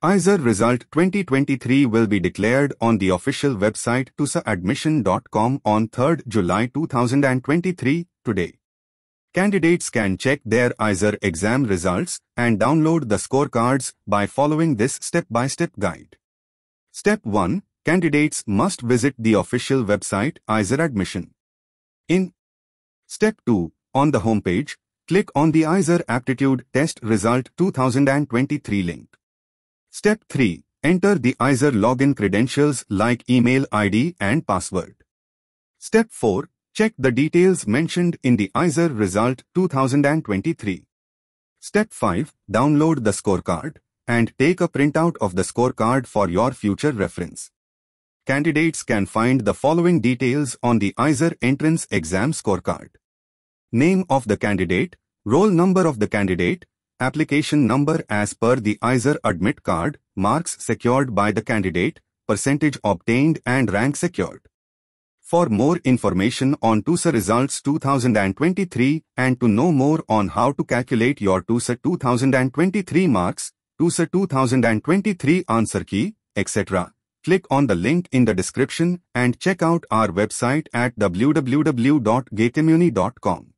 IISER Result 2023 will be declared on the official website iiseradmission.com on 3rd July 2023, today. Candidates can check their IISER exam results and download the scorecards by following this step-by-step guide. Step 1. Candidates must visit the official website IISER Admission. In Step 2. On the homepage, click on the IISER Aptitude Test Result 2023 link. Step 3. Enter the IISER login credentials like email ID and password. Step 4. Check the details mentioned in the IISER Result 2023. Step 5. Download the scorecard and take a printout of the scorecard for your future reference. Candidates can find the following details on the IISER Entrance Exam Scorecard. Name of the candidate, roll number of the candidate, application number as per the IISER admit card, marks secured by the candidate, percentage obtained and rank secured. For more information on IISER results 2023 and to know more on how to calculate your IISER 2023 marks, IISER 2023 answer key, etc., click on the link in the description and check out our website at www.getmyuni.com.